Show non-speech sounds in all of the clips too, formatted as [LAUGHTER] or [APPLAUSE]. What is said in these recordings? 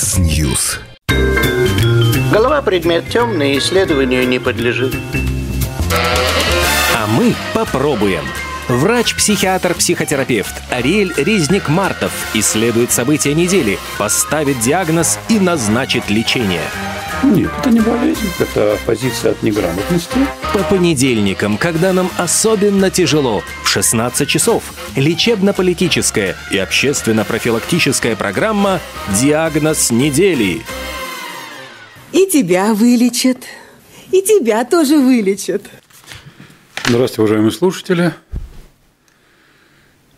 Mix News. Голова предмет темный, исследованию не подлежит. А мы попробуем. Врач-психиатр-психотерапевт Ариэль Резник-Мартов исследует события недели, поставит диагноз и назначит лечение. Нет, это не болезнь, это позиция от неграмотности. По понедельникам, когда нам особенно тяжело, в 16 часов лечебно-политическая и общественно-профилактическая программа «Диагноз недели». И тебя вылечат. И тебя тоже вылечат. Здравствуйте, уважаемые слушатели.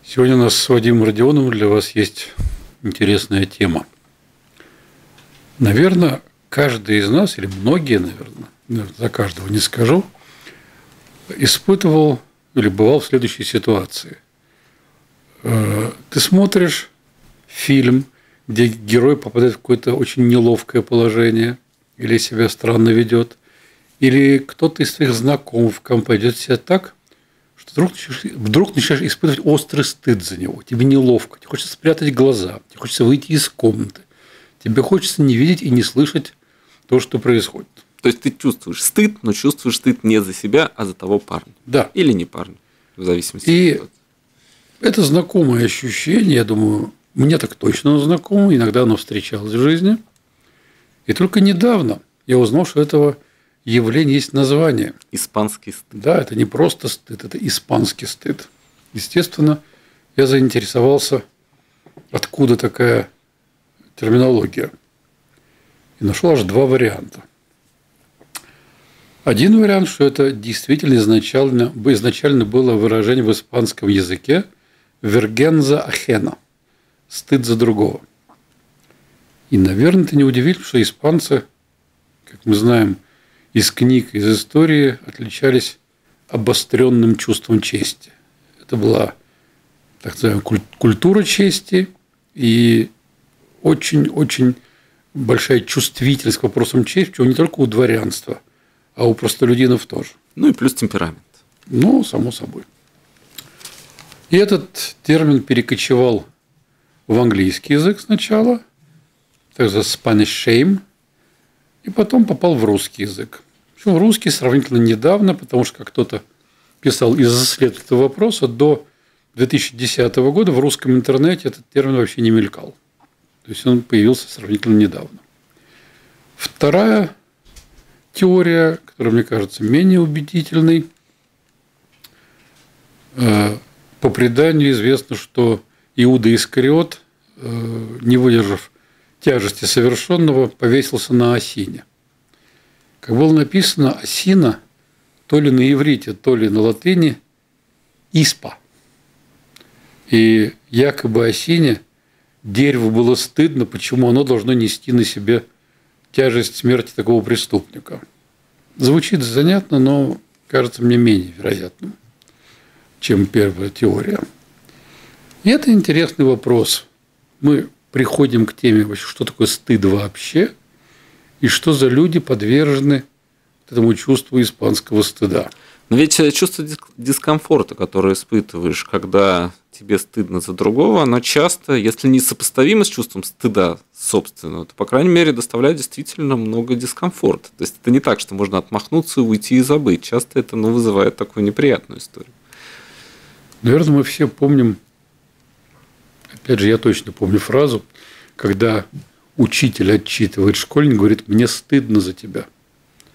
Сегодня у нас с Вадимом Родионовым для вас есть интересная тема. Наверное, каждый из нас, или многие, наверное, за каждого не скажу, испытывал или бывал в следующей ситуации. Э, ты смотришь фильм, где герой попадает в какое-то очень неловкое положение – или себя странно ведет, или кто-то из твоих знакомых в компании ведет себя так, что вдруг начинаешь, вдруг начинаешь испытывать острый стыд за него. Тебе неловко, тебе хочется спрятать глаза, тебе хочется выйти из комнаты, тебе хочется не видеть и не слышать то, что происходит. То есть ты чувствуешь стыд, но чувствуешь стыд не за себя, а за того парня. Да. Или не парня, в зависимости и от ситуации. Это знакомое ощущение, я думаю, мне так точно знакомо, иногда оно встречалось в жизни – и только недавно я узнал, что этого явления есть название. Испанский стыд. Да, это не просто стыд, это испанский стыд. Естественно, я заинтересовался, откуда такая терминология. И нашел аж два варианта. Один вариант, что это действительно изначально, изначально было выражение в испанском языке «вергенза ахена» – «стыд за другого». И, наверное, ты не удивишь, что испанцы, как мы знаем из книг, из истории, отличались обостренным чувством чести. Это была так называемая культура чести и очень-очень большая чувствительность к вопросам чести, не только у дворянства, а у простолюдинов тоже. Ну и плюс темперамент. Ну, само собой. И этот термин перекочевал в английский язык сначала – это Spanish Shame, и потом попал в русский язык. Причем русский сравнительно недавно, потому что, как кто-то писал, из-за след этого вопроса до 2010 года в русском интернете этот термин вообще не мелькал. То есть он появился сравнительно недавно. Вторая теория, которая мне кажется менее убедительной, э, по преданию известно, что Иуда Искариот, э, не выдержав тяжести совершенного повесился на осине. Как было написано, осина то ли на иврите, то ли на латыни испа. И якобы осине дереву было стыдно, почему оно должно нести на себе тяжесть смерти такого преступника. Звучит занятно, но кажется мне менее вероятным, чем первая теория. И это интересный вопрос. Мы приходим к теме, что такое стыд вообще, и что за люди подвержены этому чувству испанского стыда. Но ведь э, чувство дискомфорта, которое испытываешь, когда тебе стыдно за другого, оно часто, если не сопоставимо с чувством стыда собственного, то, по крайней мере, доставляет действительно много дискомфорта. То есть это не так, что можно отмахнуться, уйти и забыть. Часто это ну, вызывает такую неприятную историю. Наверное, мы все помним Опять же, я точно помню фразу, когда учитель отчитывает школьник, говорит, мне стыдно за тебя.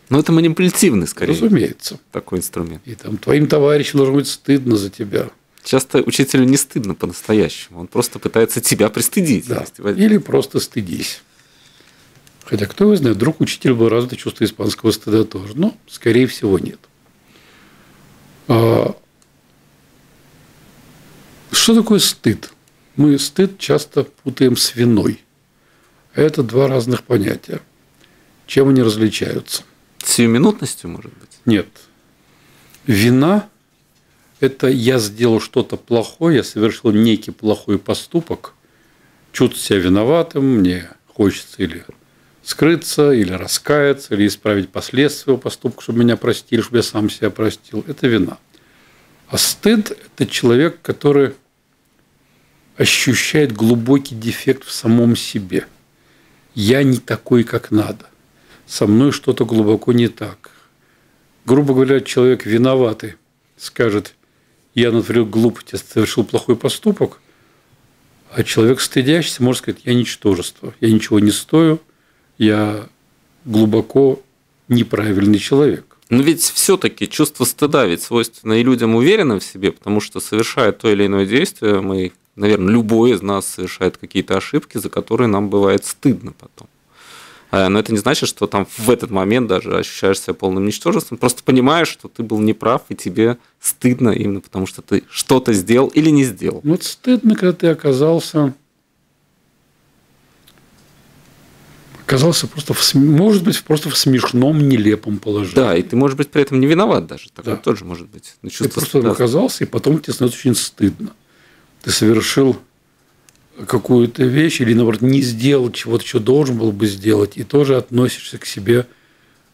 Но это манипулятивный, скорее. Разумеется. Такой инструмент. И там твоим товарищам должно быть стыдно за тебя. Часто учителю не стыдно по-настоящему. Он просто пытается тебя пристыдить. Да. Или просто стыдись. Хотя, кто его знает, вдруг учитель был развито чувство испанского стыда тоже. Но, скорее всего, нет. А... Что такое стыд? Мы стыд часто путаем с виной. Это два разных понятия. Чем они различаются? Сиюминутностью, может быть? Нет. Вина – это я сделал что-то плохое, я совершил некий плохой поступок, чувствую себя виноватым, мне хочется или скрыться, или раскаяться, или исправить последствия поступка, чтобы меня простили, чтобы я сам себя простил. Это вина. А стыд – это человек, который ощущает глубокий дефект в самом себе. я не такой, как надо. Со мной что-то глубоко не так. Грубо говоря, человек виноватый скажет, я натворил глупость, я совершил плохой поступок, а человек стыдящийся может сказать, я ничтожество, я ничего не стою, я глубоко неправильный человек. Но ведь все-таки чувство стыда ведь свойственно и людям уверенным в себе, потому что совершая то или иное действие, мы, наверное, любой из нас совершает какие-то ошибки, за которые нам бывает стыдно потом. А, но это не значит, что там в этот момент даже ощущаешь себя полным ничтожеством. Просто понимаешь, что ты был неправ, и тебе стыдно именно потому, что ты что-то сделал или не сделал. Вот стыдно, когда ты оказался оказался просто, в, может быть, просто в смешном, нелепом положении. Да, и ты, может быть, при этом не виноват даже. Такое да. тоже может быть. Ты просто стыда. оказался, и потом тебе становится очень стыдно. Ты совершил какую-то вещь или, наоборот, не сделал чего-то, что должен был бы сделать, и тоже относишься к себе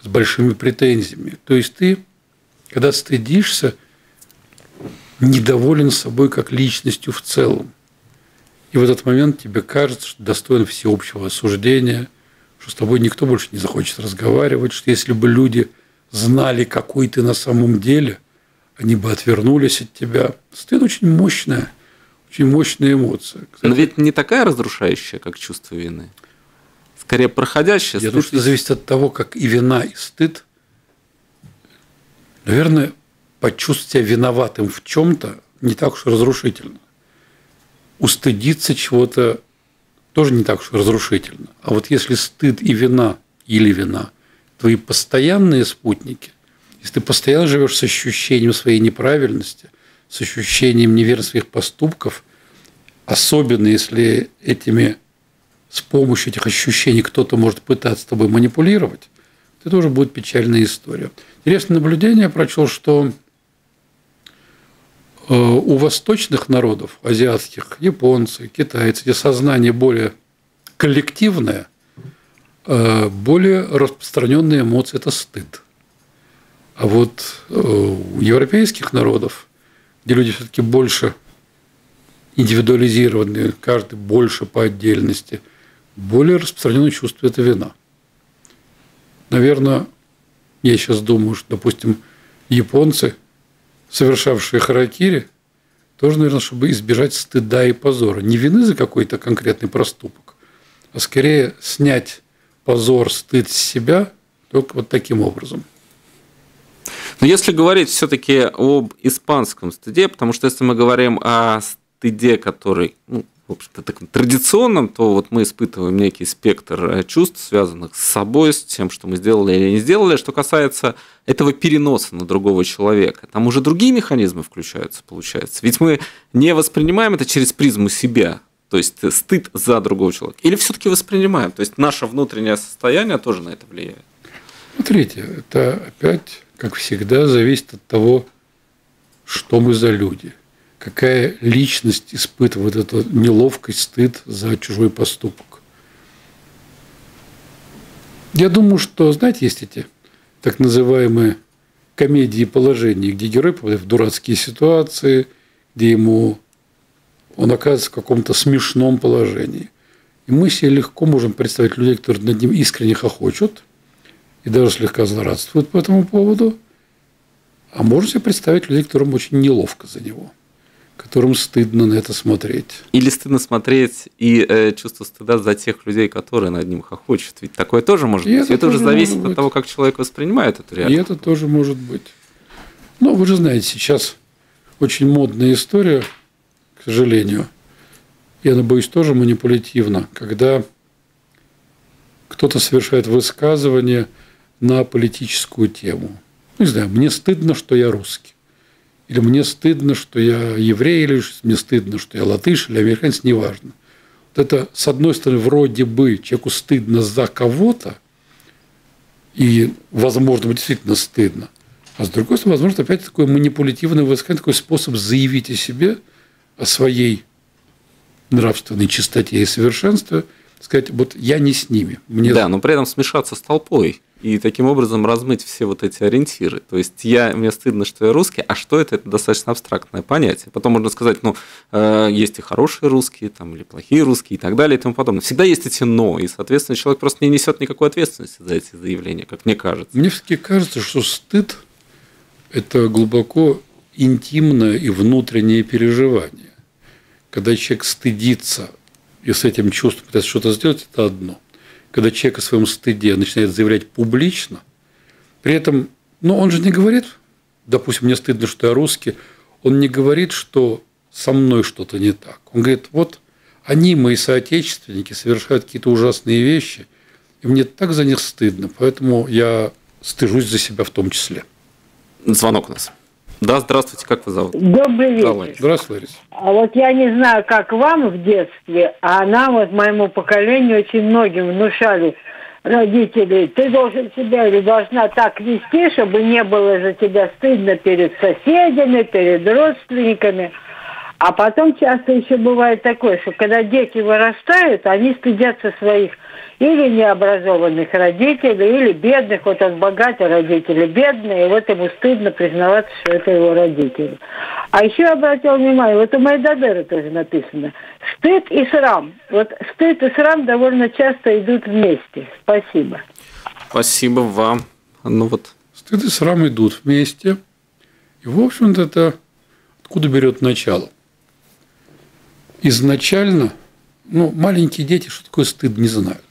с большими претензиями. То есть ты, когда стыдишься, недоволен собой как личностью в целом. И в этот момент тебе кажется, что достоин всеобщего осуждения, что с тобой никто больше не захочет разговаривать, что если бы люди знали, какой ты на самом деле, они бы отвернулись от тебя. Стыд очень мощная, очень мощная эмоция. Кстати, Но ведь не такая разрушающая, как чувство вины. Скорее проходящая. Я думаю, что это зависит от того, как и вина, и стыд. Наверное, почувствовать себя виноватым в чем-то не так уж разрушительно. Устыдиться чего-то тоже не так уж разрушительно. А вот если стыд и вина или вина твои постоянные спутники, если ты постоянно живешь с ощущением своей неправильности, с ощущением своих поступков, особенно если этими с помощью этих ощущений кто-то может пытаться с тобой манипулировать, это тоже будет печальная история. Интересное наблюдение я прочел, что Э, у восточных народов, азиатских, японцы, китайцы, где сознание более коллективное, э, более распространенная эмоция – это стыд. А вот э, у европейских народов, где люди все-таки больше индивидуализированные, каждый больше по отдельности, более распространенное чувство – это вина. Наверное, я сейчас думаю, что, допустим, японцы – совершавшие харакири, тоже, наверное, чтобы избежать стыда и позора. Не вины за какой-то конкретный проступок, а скорее снять позор, стыд с себя только вот таким образом. Но если говорить все-таки об испанском стыде, потому что если мы говорим о стыде, который ну, в общем-то, таком традиционном, то вот мы испытываем некий спектр э, чувств, связанных с собой, с тем, что мы сделали или не сделали. Что касается этого переноса на другого человека, там уже другие механизмы включаются, получается. Ведь мы не воспринимаем это через призму себя, то есть стыд за другого человека. Или все-таки воспринимаем? То есть наше внутреннее состояние тоже на это влияет? Смотрите, это опять, как всегда, зависит от того, что мы за люди – какая личность испытывает эту неловкость, стыд за чужой поступок. Я думаю, что, знаете, есть эти так называемые комедии положений, где герой попадает в дурацкие ситуации, где ему он оказывается в каком-то смешном положении. И мы себе легко можем представить людей, которые над ним искренне хохочут и даже слегка злорадствуют по этому поводу. А можем себе представить людей, которым очень неловко за него – которым стыдно на это смотреть. Или стыдно смотреть и э, чувство стыда за тех людей, которые над ним хохочут. Ведь такое тоже может и быть. Это, это уже зависит от того, как человек воспринимает эту реальность. И это тоже может быть. Но вы же знаете, сейчас очень модная история, к сожалению, она, боюсь, тоже манипулятивна, когда кто-то совершает высказывание на политическую тему. Ну, не знаю, мне стыдно, что я русский или мне стыдно, что я еврей, или мне стыдно, что я латыш, или американец, неважно. Вот это, с одной стороны, вроде бы человеку стыдно за кого-то, и, возможно, действительно стыдно. А с другой стороны, возможно, опять такой манипулятивный высказывание, такой способ заявить о себе, о своей нравственной чистоте и совершенстве, сказать, вот я не с ними. Мне... Да, но при этом смешаться с толпой и таким образом размыть все вот эти ориентиры. То есть я, мне стыдно, что я русский, а что это? Это достаточно абстрактное понятие. Потом можно сказать, ну, э, есть и хорошие русские, там, или плохие русские и так далее и тому подобное. Всегда есть эти «но», и, соответственно, человек просто не несет никакой ответственности за эти заявления, как мне кажется. Мне все-таки кажется, что стыд – это глубоко интимное и внутреннее переживание. Когда человек стыдится и с этим чувством пытается что-то сделать, это одно. Когда человек о своем стыде начинает заявлять публично, при этом, ну, он же не говорит, допустим, мне стыдно, что я русский, он не говорит, что со мной что-то не так. Он говорит, вот они, мои соотечественники, совершают какие-то ужасные вещи, и мне так за них стыдно, поэтому я стыжусь за себя в том числе. Звонок у нас. Да, здравствуйте, как вас зовут? Добрый вечер. Лариса. Здравствуй, Лариса. А вот я не знаю, как вам в детстве, а нам, вот моему поколению, очень многим внушали родители, ты должен себя или должна так вести, чтобы не было за тебя стыдно перед соседями, перед родственниками. А потом часто еще бывает такое, что когда дети вырастают, они стыдятся своих или необразованных родителей, или бедных, вот он богатый, родители бедные, и вот ему стыдно признаваться, что это его родители. А еще обратил внимание, вот у Майдадера тоже написано, стыд и срам. Вот стыд и срам довольно часто идут вместе. Спасибо. Спасибо вам. Ну вот. Стыд и срам идут вместе. И, в общем-то, это откуда берет начало? Изначально, ну, маленькие дети, что такое стыд, не знают.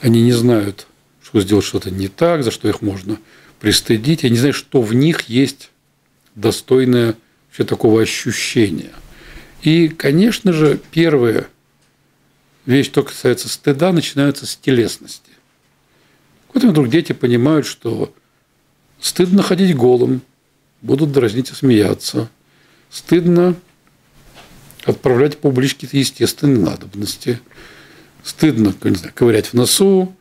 Они не знают, что сделать что-то не так, за что их можно пристыдить. Они не знают, что в них есть достойное вообще такого ощущения. И, конечно же, первая вещь, что касается стыда, начинается с телесности. Вот вдруг дети понимают, что стыдно ходить голым, будут дразнить и смеяться. Стыдно отправлять какие-то естественные надобности – стыдно не знаю, ковырять в носу,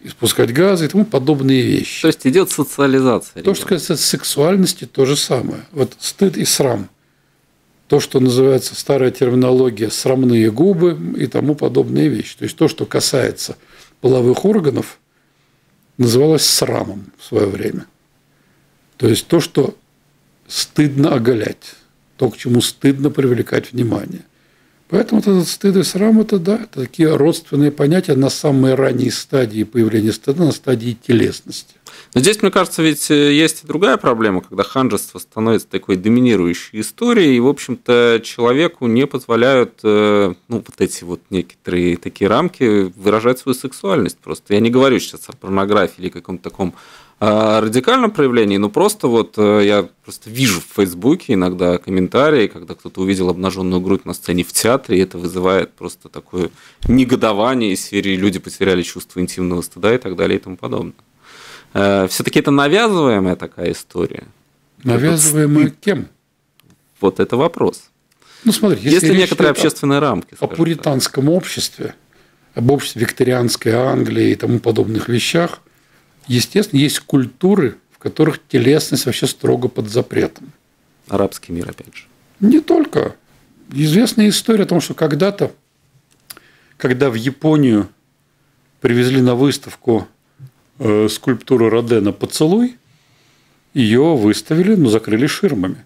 испускать газы и тому подобные вещи. То есть идет социализация. То, что касается сексуальности, то же самое. Вот стыд и срам. То, что называется старая терминология срамные губы и тому подобные вещи. То есть то, что касается половых органов, называлось срамом в свое время. То есть то, что стыдно оголять, то, к чему стыдно привлекать внимание – Поэтому вот этот стыд и срам – это, да, это такие родственные понятия на самой ранней стадии появления стыда, на стадии телесности. Но здесь, мне кажется, ведь э, есть и другая проблема, когда ханжество становится такой доминирующей историей, и, в общем-то, человеку не позволяют, э, ну, вот эти вот некоторые такие рамки выражать свою сексуальность просто. Я не говорю сейчас о порнографии или каком-то таком радикальном проявлении, но просто вот э, я просто вижу в Фейсбуке иногда комментарии, когда кто-то увидел обнаженную грудь на сцене в театре, и это вызывает просто такое негодование из серии «Люди потеряли чувство интимного стыда» и так далее и тому подобное. Э, Все-таки это навязываемая такая история. Навязываемая кем? Вот это вопрос. Ну, смотри, если, если некоторые общественные рамки. О пуританском так. обществе, об обществе викторианской Англии и тому подобных вещах – Естественно, есть культуры, в которых телесность вообще строго под запретом. Арабский мир, опять же. Не только. Известная история о том, что когда-то, когда в Японию привезли на выставку э, скульптуру Родена «Поцелуй», ее выставили, но закрыли ширмами.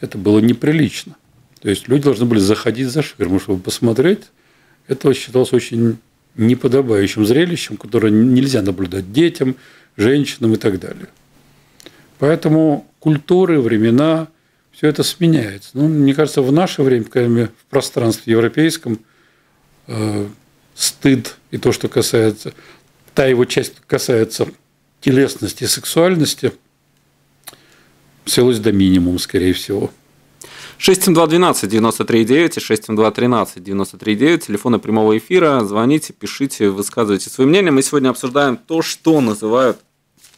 Это было неприлично. То есть люди должны были заходить за ширму, чтобы посмотреть. Это считалось очень неподобающим зрелищем, которое нельзя наблюдать детям, женщинам и так далее. Поэтому культуры, времена, все это сменяется. Ну, мне кажется, в наше время, в пространстве европейском, э, стыд и то, что касается, та его часть касается телесности и сексуальности, селось до минимума, скорее всего. 67212 93 и 67213 93 телефоны прямого эфира. Звоните, пишите, высказывайте свое мнение. Мы сегодня обсуждаем то, что называют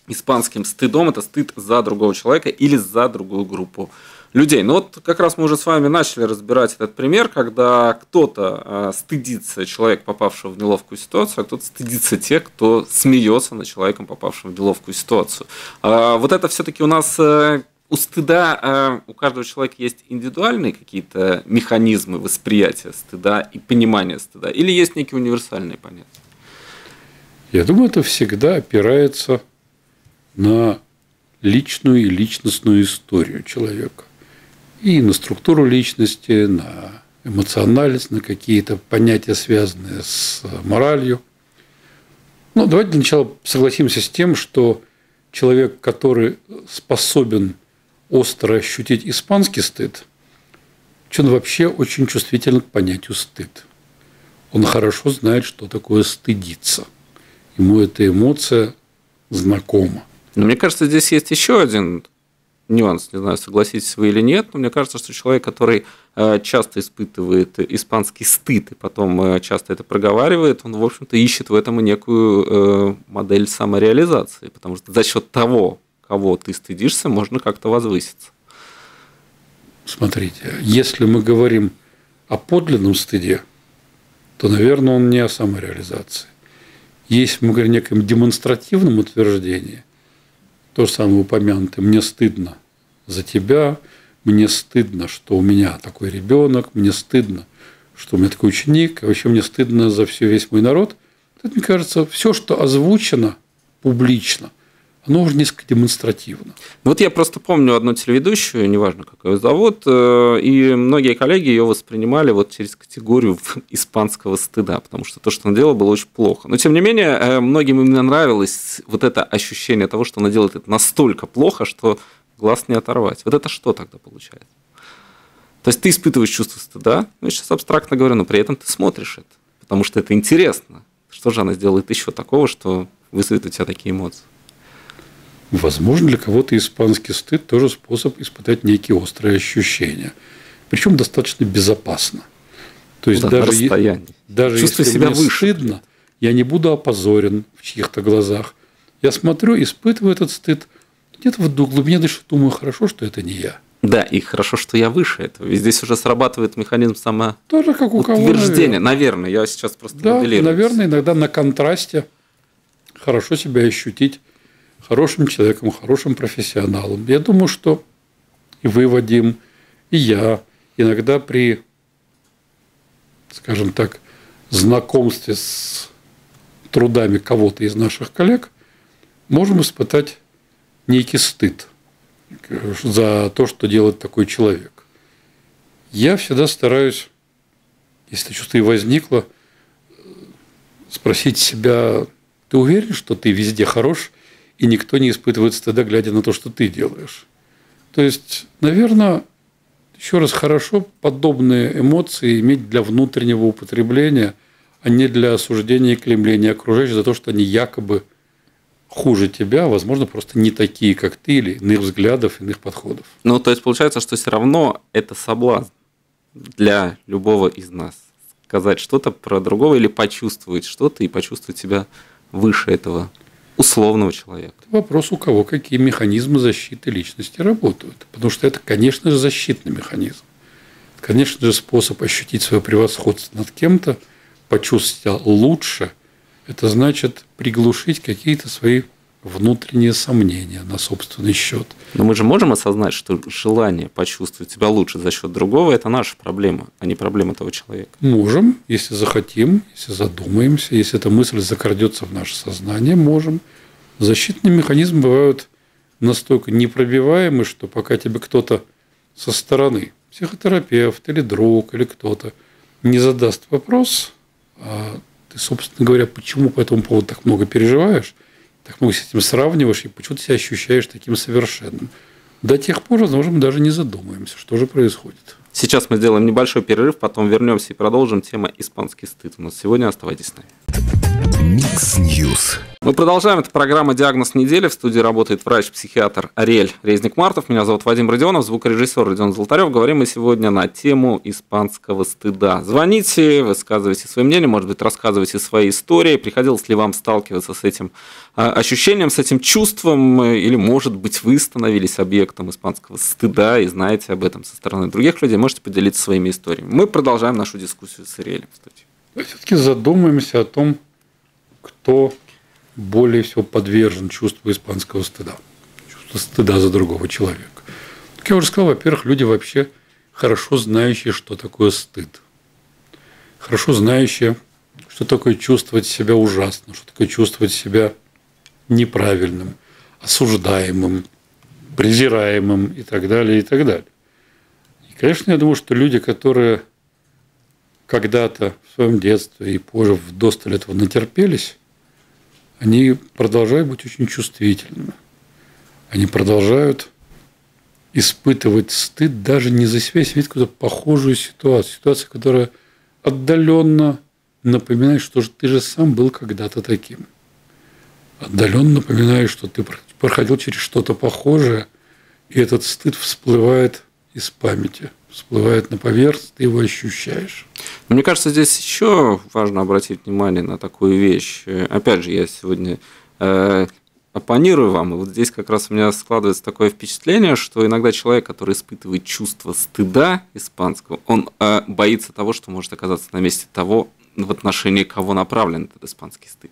испанским стыдом. Это стыд за другого человека или за другую группу людей. Ну вот как раз мы уже с вами начали разбирать этот пример, когда кто-то э, стыдится человека, попавшего в неловкую ситуацию, а кто-то стыдится тех, кто смеется над человеком, попавшим в неловкую ситуацию. А вот это все-таки у нас э, у стыда а, у каждого человека есть индивидуальные какие-то механизмы восприятия стыда и понимания стыда, или есть некие универсальные понятия? Я думаю, это всегда опирается на личную и личностную историю человека. И на структуру личности, на эмоциональность, на какие-то понятия, связанные с моралью. Ну, давайте для начала согласимся с тем, что человек, который способен остро ощутить испанский стыд, он вообще очень чувствителен к понятию стыд. Он хорошо знает, что такое стыдиться. Ему эта эмоция знакома. Но мне кажется, здесь есть еще один нюанс, не знаю, согласитесь вы или нет, но мне кажется, что человек, который э, часто испытывает испанский стыд и потом э, часто это проговаривает, он, в общем-то, ищет в этом некую э, модель самореализации, потому что за счет того, кого ты стыдишься, можно как-то возвыситься. Смотрите, если мы говорим о подлинном стыде, то, наверное, он не о самореализации. Если мы говорим о неком демонстративном утверждении, то же самое упомянутое, мне стыдно за тебя, мне стыдно, что у меня такой ребенок, мне стыдно, что у меня такой ученик, а вообще мне стыдно за все весь мой народ. Это, мне кажется, все, что озвучено публично, оно уже несколько демонстративно. Вот я просто помню одну телеведущую, неважно, как ее зовут, э, и многие коллеги ее воспринимали вот через категорию [LAUGHS] испанского стыда, потому что то, что она делала, было очень плохо. Но, тем не менее, э, многим именно нравилось вот это ощущение того, что она делает это настолько плохо, что глаз не оторвать. Вот это что тогда получается? То есть ты испытываешь чувство стыда, ну, я сейчас абстрактно говорю, но при этом ты смотришь это, потому что это интересно. Что же она сделает еще такого, что вызовет у тебя такие эмоции? Возможно, для кого-то испанский стыд тоже способ испытать некие острые ощущения. Причем достаточно безопасно. То есть да, даже, е- даже если себя мне выше. стыдно, я не буду опозорен в чьих-то глазах. Я смотрю, испытываю этот стыд – где-то в глубине души думаю, хорошо, что это не я. Да, и хорошо, что я выше этого. Ведь здесь уже срабатывает механизм само Тоже как у кого, утверждения. Наверное. наверное, я сейчас просто Да, наверное, иногда на контрасте хорошо себя ощутить хорошим человеком, хорошим профессионалом. Я думаю, что и вы, Вадим, и я иногда при, скажем так, знакомстве с трудами кого-то из наших коллег можем испытать некий стыд за то, что делает такой человек. Я всегда стараюсь, если чувство и возникло, спросить себя, ты уверен, что ты везде хорош, и никто не испытывает стыда, глядя на то, что ты делаешь? То есть, наверное, еще раз хорошо подобные эмоции иметь для внутреннего употребления, а не для осуждения и клеймления окружающих за то, что они якобы – хуже тебя, возможно, просто не такие, как ты, или иных взглядов, иных подходов. Ну, то есть получается, что все равно это соблазн для любого из нас. Сказать что-то про другого или почувствовать что-то и почувствовать себя выше этого условного человека. Вопрос, у кого какие механизмы защиты личности работают. Потому что это, конечно же, защитный механизм. Конечно же, способ ощутить свое превосходство над кем-то, почувствовать себя лучше – это значит приглушить какие-то свои внутренние сомнения на собственный счет. Но мы же можем осознать, что желание почувствовать себя лучше за счет другого – это наша проблема, а не проблема этого человека. Можем, если захотим, если задумаемся, если эта мысль закрадется в наше сознание, можем. Защитные механизмы бывают настолько непробиваемы, что пока тебе кто-то со стороны, психотерапевт или друг, или кто-то, не задаст вопрос, а ты, собственно говоря, почему по этому поводу так много переживаешь, так много с этим сравниваешь, и почему ты себя ощущаешь таким совершенным. До тех пор, возможно, мы даже не задумаемся, что же происходит. Сейчас мы сделаем небольшой перерыв, потом вернемся и продолжим. Тема «Испанский стыд» у нас сегодня. Оставайтесь с нами. Mix News. Мы продолжаем. Это программа «Диагноз недели». В студии работает врач-психиатр Ариэль Резник-Мартов. Меня зовут Вадим Родионов, звукорежиссер Родион Золотарев. Говорим мы сегодня на тему испанского стыда. Звоните, высказывайте свое мнение, может быть, рассказывайте свои истории. Приходилось ли вам сталкиваться с этим а, ощущением, с этим чувством? Или, может быть, вы становились объектом испанского стыда и знаете об этом со стороны других людей? Можете поделиться своими историями. Мы продолжаем нашу дискуссию с Ариэлем. Все-таки задумаемся о том, кто более всего подвержен чувству испанского стыда. Чувство стыда за другого человека. Как я уже сказал, во-первых, люди вообще хорошо знающие, что такое стыд. Хорошо знающие, что такое чувствовать себя ужасно, что такое чувствовать себя неправильным, осуждаемым, презираемым и так далее, и так далее. И, конечно, я думаю, что люди, которые когда-то в своем детстве и позже в досталь этого натерпелись, они продолжают быть очень чувствительными. Они продолжают испытывать стыд даже не за себя, а видеть какую-то похожую ситуацию. Ситуацию, которая отдаленно напоминает, что ты же сам был когда-то таким. Отдаленно напоминает, что ты проходил через что-то похожее, и этот стыд всплывает из памяти, всплывает на поверхность, ты его ощущаешь. Мне кажется, здесь еще важно обратить внимание на такую вещь. Опять же, я сегодня э, оппонирую вам, и вот здесь как раз у меня складывается такое впечатление, что иногда человек, который испытывает чувство стыда испанского, он э, боится того, что может оказаться на месте того, в отношении кого направлен этот испанский стыд.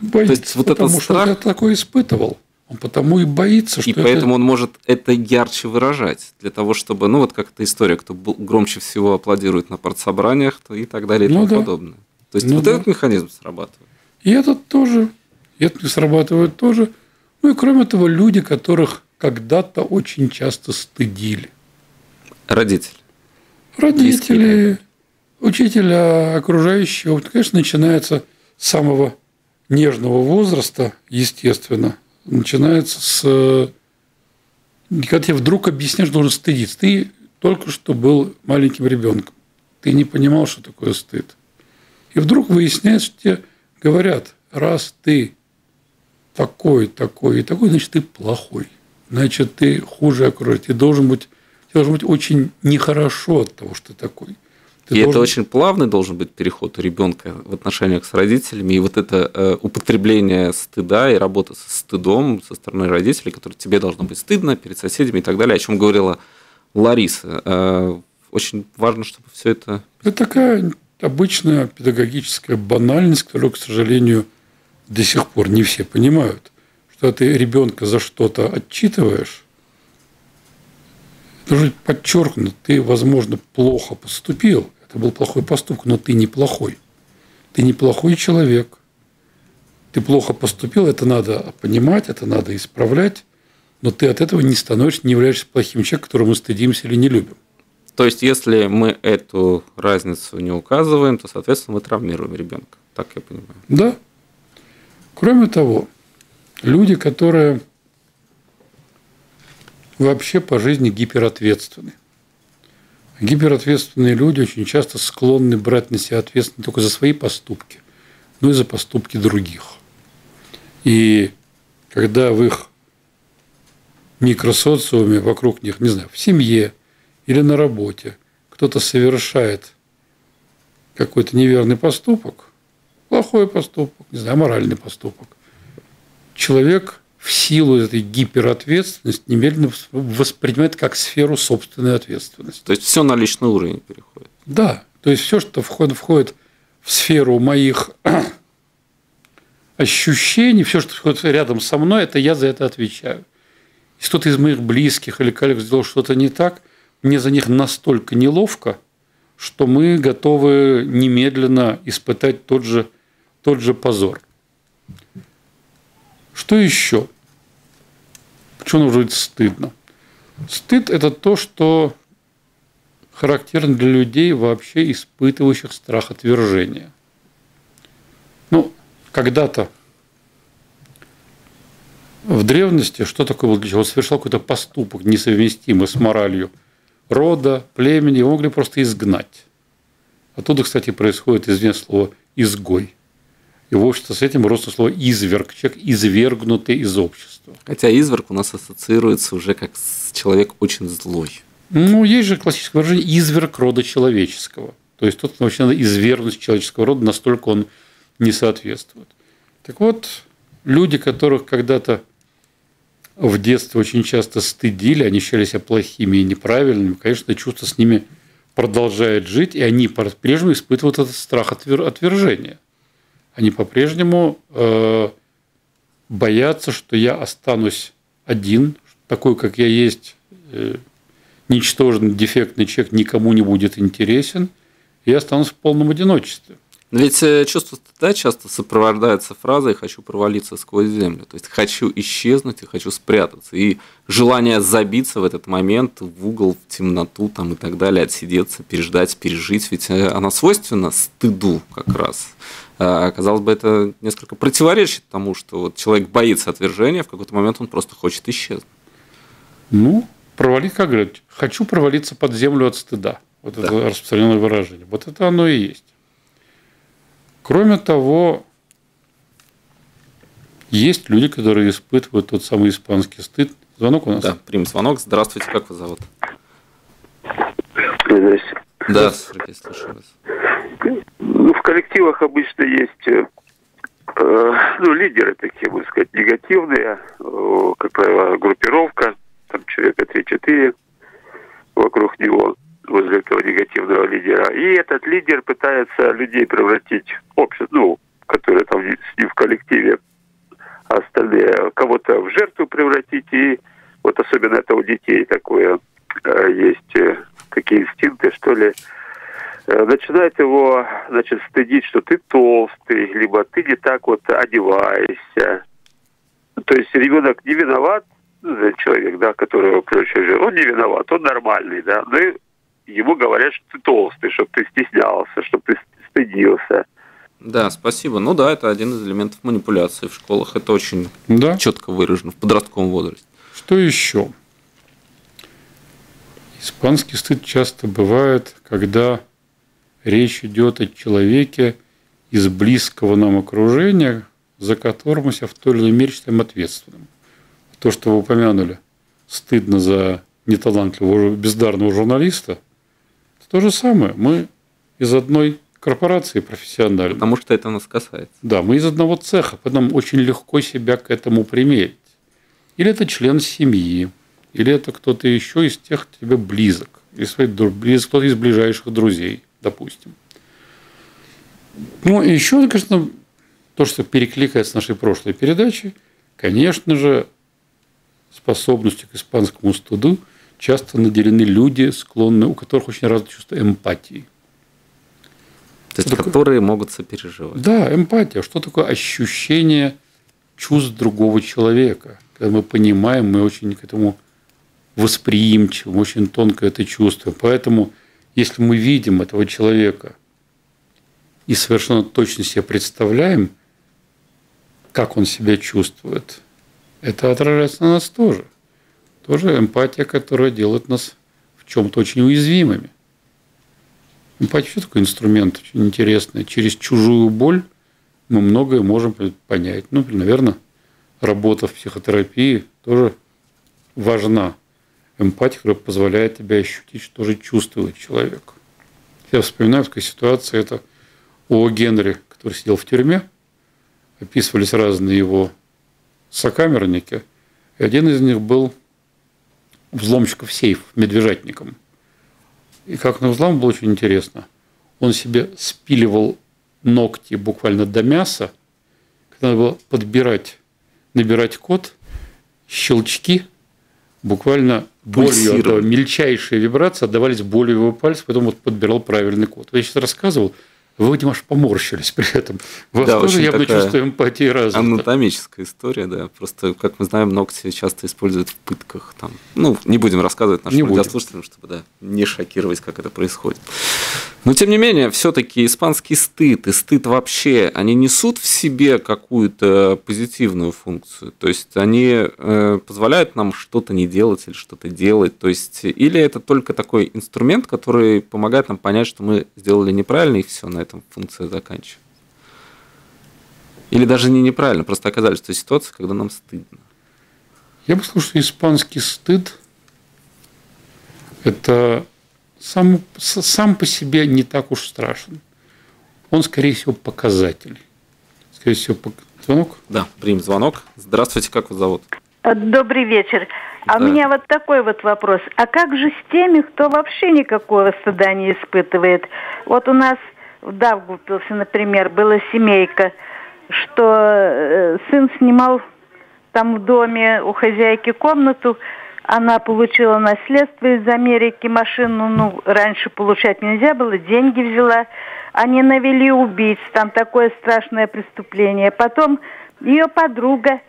Боится, То есть, вот потому этот страх... что я такое испытывал. Он потому и боится, что И поэтому он может это ярче выражать, для того, чтобы, ну, вот как эта история, кто громче всего аплодирует на партсобраниях то и так далее и ну, тому да. подобное. То есть, ну, вот да. этот механизм срабатывает. И этот тоже, и это не срабатывает тоже. Ну, и кроме того, люди, которых когда-то очень часто стыдили. Родители. Родители, учителя, окружающие. Вот, конечно, начинается с самого нежного возраста, естественно, начинается с... Когда тебе вдруг объясняешь, должен стыдиться. Ты только что был маленьким ребенком. Ты не понимал, что такое стыд. И вдруг выясняется, что тебе говорят, раз ты такой, такой и такой, значит, ты плохой. Значит, ты хуже окружающих. Ты должен быть, тебе должен быть очень нехорошо от того, что ты такой. Ты и должен... это очень плавный должен быть переход у ребенка в отношениях с родителями. И вот это э, употребление стыда и работа со стыдом со стороны родителей, которые тебе должно быть стыдно перед соседями и так далее, о чем говорила Лариса. Э, очень важно, чтобы все это... Это такая обычная педагогическая банальность, которую, к сожалению, до сих пор не все понимают. Что ты ребенка за что-то отчитываешь, должно быть подчеркнуто, ты, возможно, плохо поступил, это был плохой поступок, но ты неплохой. Ты неплохой человек. Ты плохо поступил, это надо понимать, это надо исправлять, но ты от этого не становишься, не являешься плохим человеком, которого мы стыдимся или не любим. То есть, если мы эту разницу не указываем, то, соответственно, мы травмируем ребенка. Так я понимаю. Да. Кроме того, люди, которые вообще по жизни гиперответственны. Гиперответственные люди очень часто склонны брать на себя ответственность только за свои поступки, но и за поступки других. И когда в их микросоциуме, вокруг них, не знаю, в семье или на работе кто-то совершает какой-то неверный поступок, плохой поступок, не знаю, моральный поступок, человек в силу этой гиперответственности немедленно воспринимает как сферу собственной ответственности. То есть все на личный уровень переходит. Да, то есть все, что входит, входит в сферу моих [CLEARS THROAT] ощущений, все, что входит рядом со мной, это я за это отвечаю. Если кто-то из моих близких или коллег сделал что-то не так, мне за них настолько неловко, что мы готовы немедленно испытать тот же, тот же позор. Что еще? Почему нужно быть стыдно? Стыд – это то, что характерно для людей, вообще испытывающих страх отвержения. Ну, когда-то в древности что такое был для чего? Он совершал какой-то поступок, несовместимый с моралью рода, племени, его могли просто изгнать. Оттуда, кстати, происходит, известное слово «изгой». И в обществе с этим росло слово «изверг», человек, извергнутый из общества. Хотя изверг у нас ассоциируется уже как человек очень злой. Ну, есть же классическое выражение «изверг рода человеческого». То есть, тот, вообще надо извергнуть человеческого рода, настолько он не соответствует. Так вот, люди, которых когда-то в детстве очень часто стыдили, они считали себя плохими и неправильными, конечно, чувство с ними продолжает жить, и они по-прежнему испытывают этот страх отвержения они по-прежнему э, боятся, что я останусь один, такой, как я есть, э, ничтожный, дефектный человек никому не будет интересен, и я останусь в полном одиночестве. Но ведь э, чувство стыда часто сопровождается фразой «хочу провалиться сквозь землю». То есть «хочу исчезнуть и хочу спрятаться». И желание забиться в этот момент в угол, в темноту там, и так далее, отсидеться, переждать, пережить. Ведь э, она свойственна стыду как раз. А, казалось бы, это несколько противоречит тому, что вот человек боится отвержения, в какой-то момент он просто хочет исчезнуть. Ну, провалить, как говорят, хочу провалиться под землю от стыда. Вот да. это распространенное выражение. Вот это оно и есть. Кроме того, есть люди, которые испытывают тот самый испанский стыд. Звонок у нас? Да, примем звонок. Здравствуйте, как вас зовут? Здравствуйте. Да, Сергей, слушаю вас. Ну, в коллективах обычно есть э, э ну, лидеры такие, можно сказать, негативные, э, как правило, группировка, там человека 3-4 вокруг него возле этого негативного лидера. И этот лидер пытается людей превратить в общество, ну, которые там с ним в коллективе, а остальные кого-то в жертву превратить. И вот особенно это у детей такое э, есть, э, такие инстинкты, что ли, э, начинает его, значит, стыдить, что ты толстый, либо ты не так вот одеваешься. То есть ребенок не виноват, ну, человек, да, который включил жир, он не виноват, он нормальный, да, но ему говорят, что ты толстый, чтобы ты стеснялся, чтобы ты стыдился. Да, спасибо. Ну да, это один из элементов манипуляции в школах. Это очень да. четко выражено в подростковом возрасте. Что еще? Испанский стыд часто бывает, когда речь идет о человеке из близкого нам окружения, за которым мы себя в той или иной мере считаем ответственным. То, что вы упомянули, стыдно за неталантливого, бездарного журналиста – то же самое. Мы из одной корпорации профессиональной. Потому что это нас касается. Да, мы из одного цеха, поэтому очень легко себя к этому примерить. Или это член семьи, или это кто-то еще из тех, кто тебе близок, или кто-то из ближайших друзей, допустим. Ну, и еще, конечно, то, что перекликается с нашей прошлой передачей, конечно же, способностью к испанскому студу – часто наделены люди, склонны, у которых очень развито чувство эмпатии. То есть, что которые такое? могут сопереживать. Да, эмпатия. Что такое ощущение чувств другого человека? Когда мы понимаем, мы очень к этому восприимчивы, очень тонко это чувствуем. Поэтому, если мы видим этого человека и совершенно точно себе представляем, как он себя чувствует, это отражается на нас тоже. Тоже эмпатия, которая делает нас в чем-то очень уязвимыми. Эмпатия что такой инструмент очень интересный. Через чужую боль мы многое можем понять. Ну, наверное, работа в психотерапии тоже важна. Эмпатия, которая позволяет тебе ощутить, что же чувствует человек. Я вспоминаю такая ситуация, это О. Генри, который сидел в тюрьме, описывались разные его сокамерники, и один из них был взломщиков сейф медвежатником. И как он взлом было очень интересно. Он себе спиливал ногти буквально до мяса, когда надо было подбирать, набирать код, щелчки, буквально болью, этого, мельчайшие вибрации отдавались болью его пальца, поэтому вот подбирал правильный код. Я сейчас рассказывал, вы, Димаш, поморщились при этом. У вас да, тоже явно чувство эмпатии развито. Анатомическая история, да. Просто, как мы знаем, ногти часто используют в пытках. Там. Ну, не будем рассказывать нашим радиослушателям, чтобы да, не шокировать, как это происходит. Но, тем не менее, все-таки испанский стыд и стыд вообще, они несут в себе какую-то позитивную функцию. То есть, они э, позволяют нам что-то не делать или что-то делать. То есть, или это только такой инструмент, который помогает нам понять, что мы сделали неправильно, и все, на этом функция заканчивается. Или даже не неправильно, просто оказались в той ситуации, когда нам стыдно. Я бы сказал, что испанский стыд – это сам, сам по себе не так уж страшен. Он, скорее всего, показатель. Скорее всего, звонок? Да, примем звонок. Здравствуйте, как вас зовут? Добрый вечер. А да. у меня вот такой вот вопрос. А как же с теми, кто вообще никакого стыда не испытывает? Вот у нас в Давгупилсе, например, была семейка, что э, сын снимал там в доме у хозяйки комнату, она получила наследство из Америки, машину, ну, раньше получать нельзя было, деньги взяла. Они навели убийц, там такое страшное преступление. Потом ее подруга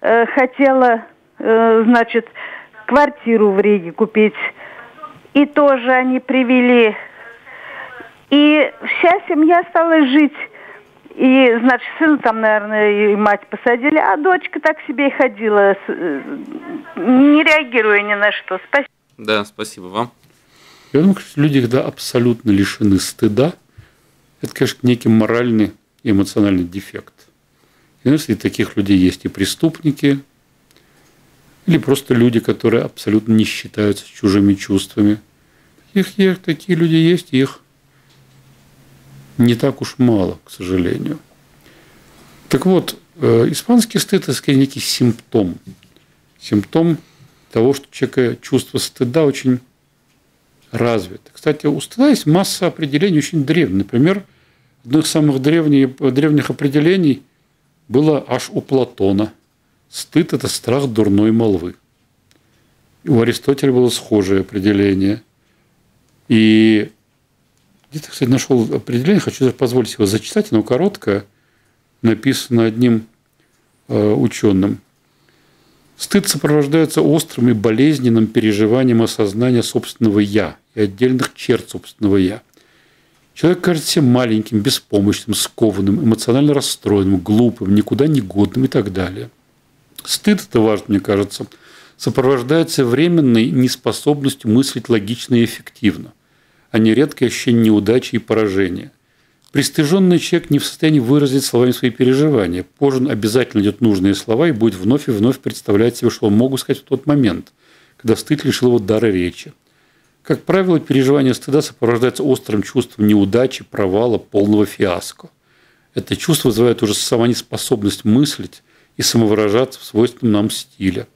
э, хотела, э, значит, квартиру в Риге купить. И тоже они привели. И вся семья стала жить. И, значит, сын там, наверное, и мать посадили, а дочка так себе и ходила, не реагируя ни на что. Спасибо. Да, спасибо вам. Я думаю, что люди, когда абсолютно лишены стыда, это, конечно, некий моральный и эмоциональный дефект. И ну, среди таких людей есть и преступники, или просто люди, которые абсолютно не считаются чужими чувствами. Их, их такие люди есть, их не так уж мало, к сожалению. Так вот, э, испанский стыд – это скорее некий симптом. Симптом того, что у человека чувство стыда очень развито. Кстати, у стыда есть масса определений очень древних. Например, одно из самых древних, древних определений было аж у Платона. Стыд – это страх дурной молвы. У Аристотеля было схожее определение. И где-то, кстати, нашел определение, хочу позволить его зачитать, оно короткое, написано одним э, ученым. Стыд сопровождается острым и болезненным переживанием осознания собственного «я» и отдельных черт собственного «я». Человек кажется маленьким, беспомощным, скованным, эмоционально расстроенным, глупым, никуда не годным и так далее. Стыд, это важно, мне кажется, сопровождается временной неспособностью мыслить логично и эффективно – а не редкое ощущение неудачи и поражения. Пристыженный человек не в состоянии выразить словами свои переживания. Позже он обязательно найдет нужные слова и будет вновь и вновь представлять себе, что он мог сказать в тот момент, когда стыд лишил его дара речи. Как правило, переживание стыда сопровождается острым чувством неудачи, провала, полного фиаско. Это чувство вызывает уже сама неспособность мыслить и самовыражаться в свойственном нам стиле.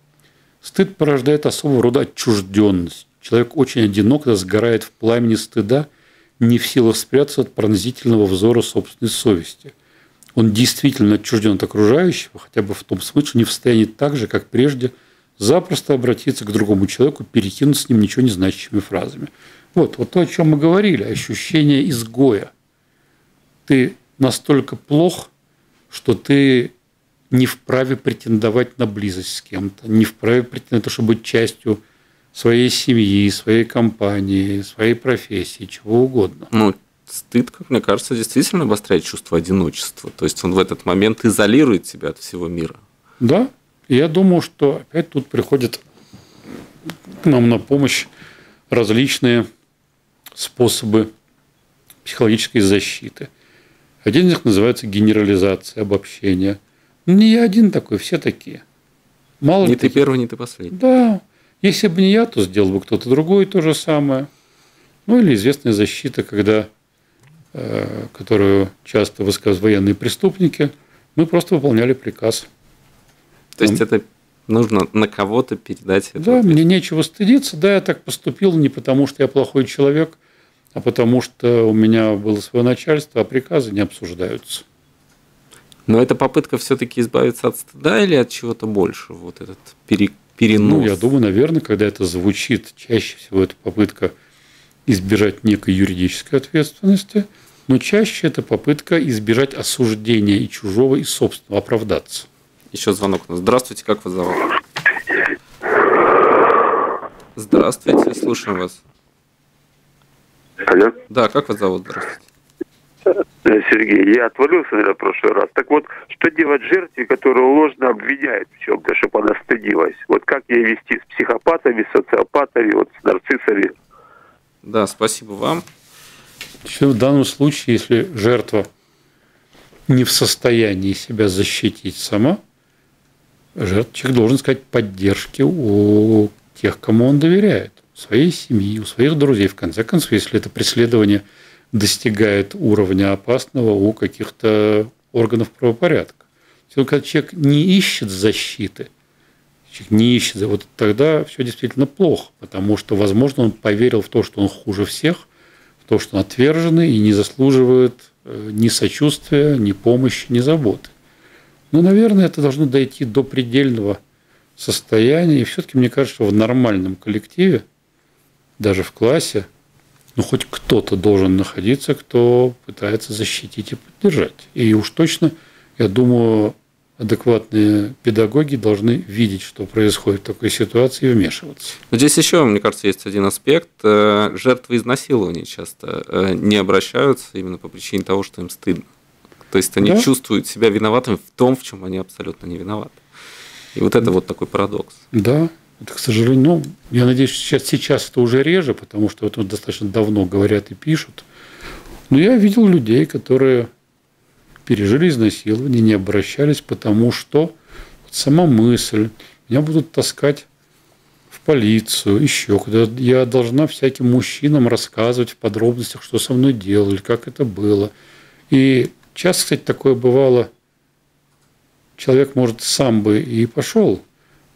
Стыд порождает особого рода отчужденность, Человек очень одинок, когда сгорает в пламени стыда, не в силах спрятаться от пронзительного взора собственной совести. Он действительно отчужден от окружающего, хотя бы в том смысле, не в состоянии так же, как прежде, запросто обратиться к другому человеку, перекинуть с ним ничего не значащими фразами. Вот, вот то, о чем мы говорили, ощущение изгоя. Ты настолько плох, что ты не вправе претендовать на близость с кем-то, не вправе претендовать на то, чтобы быть частью своей семьи, своей компании, своей профессии, чего угодно. Ну, стыд, как мне кажется, действительно обостряет чувство одиночества. То есть он в этот момент изолирует себя от всего мира. Да. Я думаю, что опять тут приходят к нам на помощь различные способы психологической защиты. Один из них называется генерализация, обобщение. Не я один такой, все такие. Мало не ты таких. первый, не ты последний. Да, если бы не я, то сделал бы кто-то другой то же самое. Ну или известная защита, когда, э, которую часто высказывают военные преступники, мы просто выполняли приказ. То есть это нужно на кого-то передать это? Да, мне нечего стыдиться. Да, я так поступил не потому, что я плохой человек, а потому что у меня было свое начальство, а приказы не обсуждаются. Но это попытка все-таки избавиться от стыда или от чего-то больше? Вот этот перекус перенос? Ну, я думаю, наверное, когда это звучит, чаще всего это попытка избежать некой юридической ответственности, но чаще это попытка избежать осуждения и чужого, и собственного, оправдаться. Еще звонок у нас. Здравствуйте, как вас зовут? Здравствуйте, слушаем вас. Алло. Да, как вас зовут? Здравствуйте. Э, Сергей, я отвалился, наверное, в прошлый раз. Так вот, что делать жертве, которую ложно обвиняют в чем-то, чтобы она стыдилась? Вот как ей вести с психопатами, с социопатами, вот с нарциссами? Да, спасибо вам. Еще в данном случае, если жертва не в состоянии себя защитить сама, жертва, человек должен сказать поддержки у тех, кому он доверяет, у своей семьи, у своих друзей. В конце концов, если это преследование – достигает уровня опасного у каких-то органов правопорядка. Когда человек не ищет защиты, человек не ищет, вот тогда все действительно плохо, потому что, возможно, он поверил в то, что он хуже всех, в то, что он отверженный и не заслуживает э, ни сочувствия, ни помощи, ни заботы. Но, наверное, это должно дойти до предельного состояние. И все-таки мне кажется, что в нормальном коллективе, даже в классе, ну, хоть кто-то должен находиться, кто пытается защитить и поддержать. И уж точно, я думаю, адекватные педагоги должны видеть, что происходит в такой ситуации и вмешиваться. Но здесь еще, мне кажется, есть один аспект. Э, жертвы изнасилования часто э, не обращаются именно по причине того, что им стыдно. То есть они да? чувствуют себя виноватыми в том, в чем они абсолютно не виноваты. И вот это вот такой парадокс. Да, это, к сожалению, ну, я надеюсь, сейчас, сейчас это уже реже, потому что это достаточно давно говорят и пишут. Но я видел людей, которые пережили изнасилование, не обращались, потому что сама мысль, меня будут таскать в полицию, еще куда я должна всяким мужчинам рассказывать в подробностях, что со мной делали, как это было. И часто, кстати, такое бывало, человек, может, сам бы и пошел,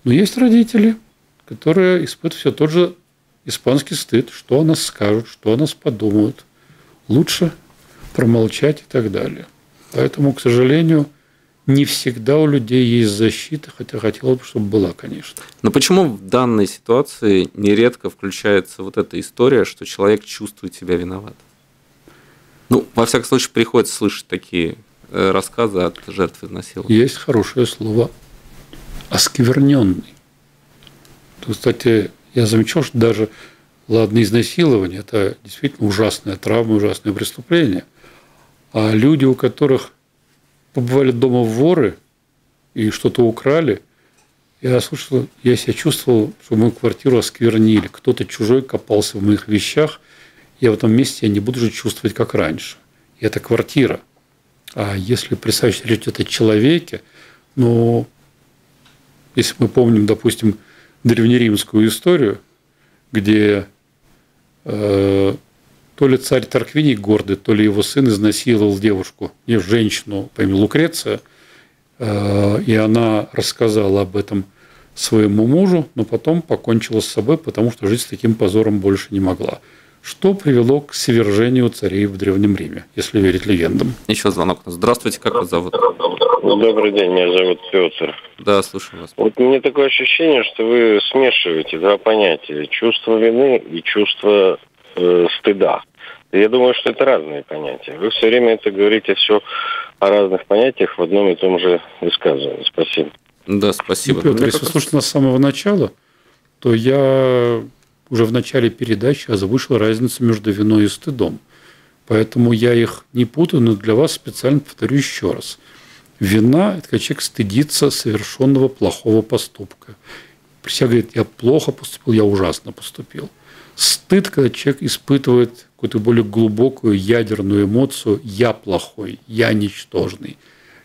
но есть родители, которые испытывают все тот же испанский стыд, что о нас скажут, что о нас подумают. Лучше промолчать и так далее. Поэтому, к сожалению, не всегда у людей есть защита, хотя хотелось бы, чтобы была, конечно. Но почему в данной ситуации нередко включается вот эта история, что человек чувствует себя виноват? Ну, во всяком случае, приходится слышать такие э, рассказы от жертв изнасилования. Есть хорошее слово «оскверненный». Кстати, я замечал, что даже, ладно, изнасилование – это действительно ужасная травма, ужасное преступление. А люди, у которых побывали дома воры и что-то украли, я слышал, я себя чувствовал, что мою квартиру осквернили. Кто-то чужой копался в моих вещах. Я в этом месте я не буду же чувствовать, как раньше. И это квартира. А если представить, речь идет о человеке, ну, если мы помним, допустим, древнеримскую историю, где э, то ли царь Тарквиний гордый, то ли его сын изнасиловал девушку, не женщину по имени Лукреция, э, и она рассказала об этом своему мужу, но потом покончила с собой, потому что жить с таким позором больше не могла. Что привело к свержению царей в Древнем Риме, если верить легендам? Еще звонок. Здравствуйте, как вас зовут? Добрый день, меня зовут Петр. Да, слушаю вас. Вот мне такое ощущение, что вы смешиваете два понятия. Чувство вины и чувство э, стыда. Я думаю, что это разные понятия. Вы все время это говорите все о разных понятиях в одном и том же высказывании. Спасибо. Да, спасибо. Ну, Петр, если слушать нас с самого начала, то я уже в начале передачи озвучил разницу между виной и стыдом. Поэтому я их не путаю, но для вас специально повторю еще раз. Вина – это когда человек стыдится совершенного плохого поступка. Прися говорит, я плохо поступил, я ужасно поступил. Стыд, когда человек испытывает какую-то более глубокую ядерную эмоцию «я плохой», «я ничтожный»,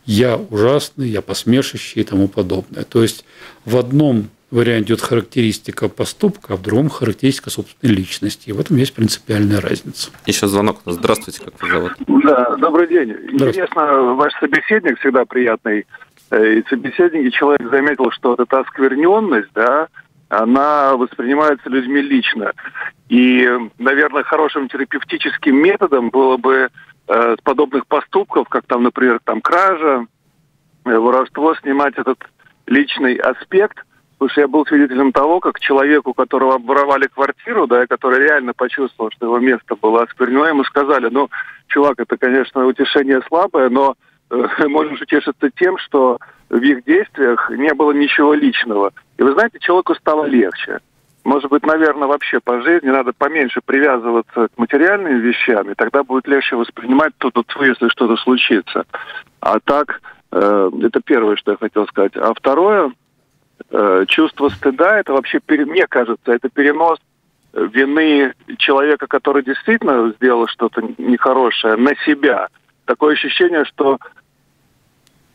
«я ужасный», «я посмешищий» и тому подобное. То есть в одном варианте идет характеристика поступка, а в другом характеристика собственной личности. И в этом есть принципиальная разница. Еще звонок. Здравствуйте, как вас зовут? Да, добрый день. Интересно, ваш собеседник всегда приятный. Э, и собеседник, человек заметил, что вот эта оскверненность, да, она воспринимается людьми лично. И, наверное, хорошим терапевтическим методом было бы э, с подобных поступков, как там, например, там кража, э, воровство, снимать этот личный аспект. Что я был свидетелем того, как человеку, которого обворовали квартиру, да, и который реально почувствовал, что его место было осквернено, ему сказали, ну, чувак, это, конечно, утешение слабое, но э, [LAUGHS] можешь утешиться тем, что в их действиях не было ничего личного. И вы знаете, человеку стало легче. Может быть, наверное, вообще по жизни надо поменьше привязываться к материальным вещам, и тогда будет легче воспринимать тут если что-то случится. А так, э, это первое, что я хотел сказать. А второе, э, чувство стыда, это вообще, мне кажется, это перенос вины человека, который действительно сделал что-то нехорошее, на себя. Такое ощущение, что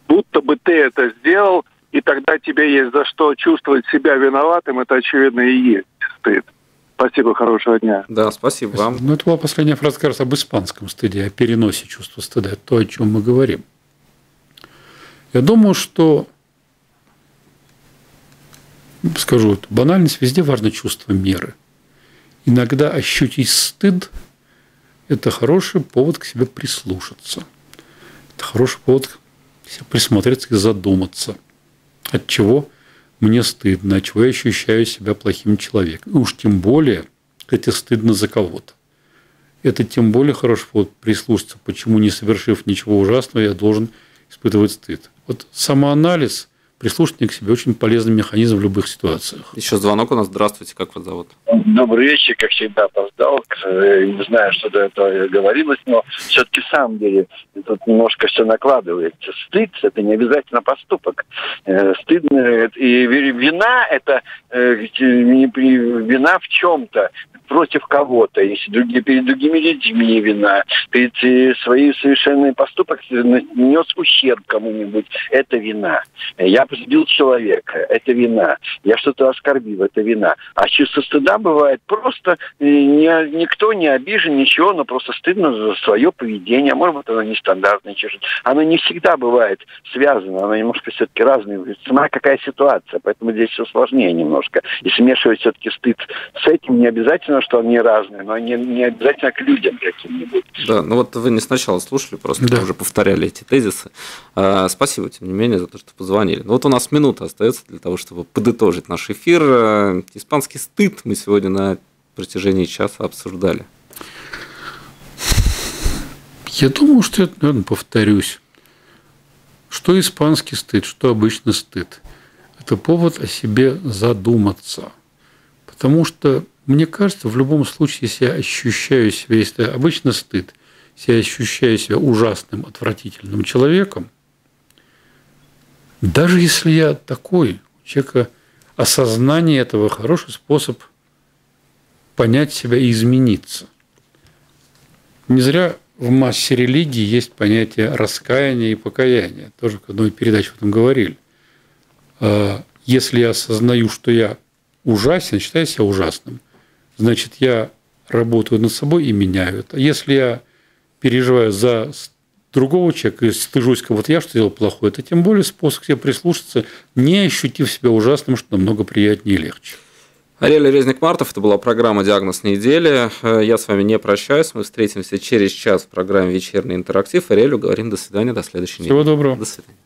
будто бы ты это сделал, и тогда тебе есть за что чувствовать себя виноватым, это очевидно и есть стыд. Спасибо, хорошего дня. Да, спасибо, спасибо. вам. Ну, это была последняя фраза как раз об испанском стыде, о переносе чувства стыда, то, о чем мы говорим. Я думаю, что, скажу, банальность везде важно чувство меры. Иногда ощутить стыд – это хороший повод к себе прислушаться. Это хороший повод присмотреться и задуматься. От чего мне стыдно, а чего я ощущаю себя плохим человеком. Уж тем более, это стыдно за кого-то. Это тем более хороший повод прислушаться, почему, не совершив ничего ужасного, я должен испытывать стыд. Вот самоанализ – прислушивание к себе очень полезный механизм в любых ситуациях. Еще звонок у нас. Здравствуйте, как вас зовут? Добрый вечер, как всегда опоздал. Не знаю, что до этого говорилось, но все-таки в самом деле тут немножко все накладывается. Стыд – это не обязательно поступок. Э, стыдно и вина – это э, вина в чем-то против кого-то, если другие, перед другими людьми вина, перед э, свои совершенные поступок нанес ущерб кому-нибудь, это вина. Я сбил человека, это вина. Я что-то оскорбил, это вина. А чувство стыда бывает просто э, не, никто не обижен, ничего, но просто стыдно за свое поведение. Может быть, оно нестандартное, чужое. Оно не всегда бывает связано, оно немножко все-таки разное. Сама какая ситуация, поэтому здесь все сложнее немножко. И смешивать все-таки стыд с этим не обязательно что они разные, но они не обязательно к людям каким-нибудь. Да, ну вот вы не сначала слушали, просто да. уже повторяли эти тезисы. А, спасибо, тем не менее, за то, что позвонили. Ну вот у нас минута остается для того, чтобы подытожить наш эфир. А, испанский стыд мы сегодня на протяжении часа обсуждали. Я думаю, что я, наверное, повторюсь. Что испанский стыд, что обычный стыд? Это повод о себе задуматься. Потому что мне кажется, в любом случае, если я ощущаю себя, если обычно стыд, если я ощущаю себя ужасным, отвратительным человеком, даже если я такой, у человека осознание этого хороший способ понять себя и измениться. Не зря в массе религий есть понятие раскаяния и покаяния. Тоже в одной передаче об этом говорили. А если я осознаю, что я ужасен, считаю себя ужасным – значит, я работаю над собой и меняю это. Если я переживаю за другого человека и стыжусь кого-то, я что сделал плохое, это тем более способ к себе прислушаться, не ощутив себя ужасным, что намного приятнее и легче. Ариэль Резник-Мартов, это была программа «Диагноз недели». Я с вами не прощаюсь, мы встретимся через час в программе «Вечерний интерактив». Ариэлю говорим до свидания, до следующей недели. Всего доброго. До свидания.